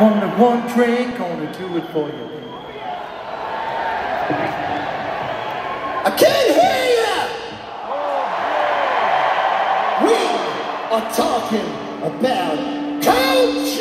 Only one drink, only do it for you. I can't hear you! We are talking about culture!